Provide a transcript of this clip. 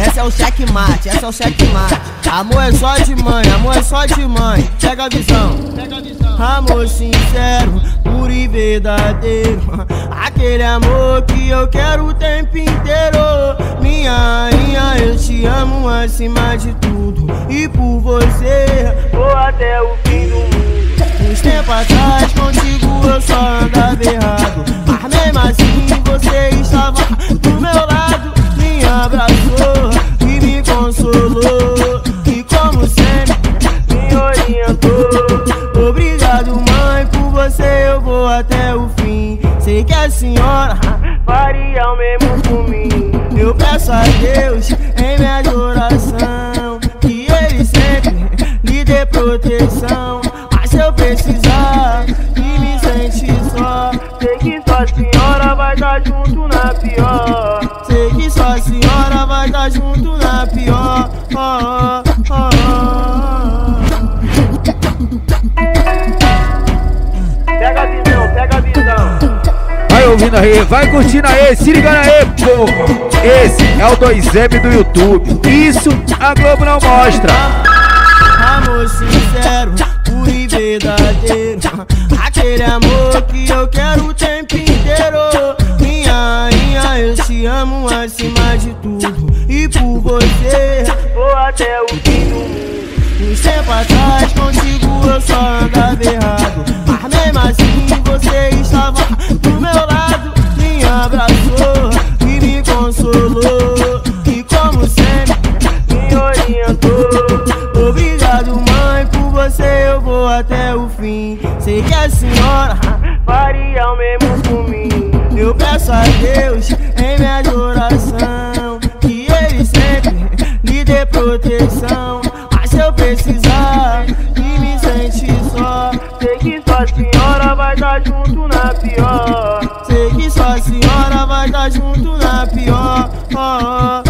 Essa é o checkmate, essa é o checkmate. Amor é só de mãe, amor é só de mãe. Pega a visão, pega a visão. Amor sincero, puro e verdadeiro. Aquele amor que eu quero o tempo inteiro. Minha rainha, eu te amo acima de tudo. E por você, vou até o fim do mundo. Uns tempos atrás, contigo eu só eu vou até o fim. Sei que a senhora faria o mesmo por mim. Eu peço a Deus em minha adoração que Ele sempre lhe dê proteção. Mas se eu precisar e me sente só, sei que sua senhora vai estar junto na pior. Sei que sua senhora vai estar junto na pior. Oh, oh, Ouvindo aí, vai curtindo aí, se ligando aí, pô. Esse é o 2M do YouTube. Isso a Globo não mostra. Amor sincero, puro e verdadeiro. Aquele amor que eu quero o tempo inteiro. Minha rainha, eu te amo acima de tudo. E por você, vou até o fim do mundo. Uns tempos atrás, abraçou e me consolou. E como sempre, me orientou. Obrigado, mãe, por você eu vou até o fim. Sei que a senhora faria o mesmo por mim. Eu peço a Deus em minha adoração que Ele sempre lhe dê proteção. Mas se eu precisar e me sente só, sei que sua senhora vai estar junto na pior. Vai estar junto na pior. Oh, oh.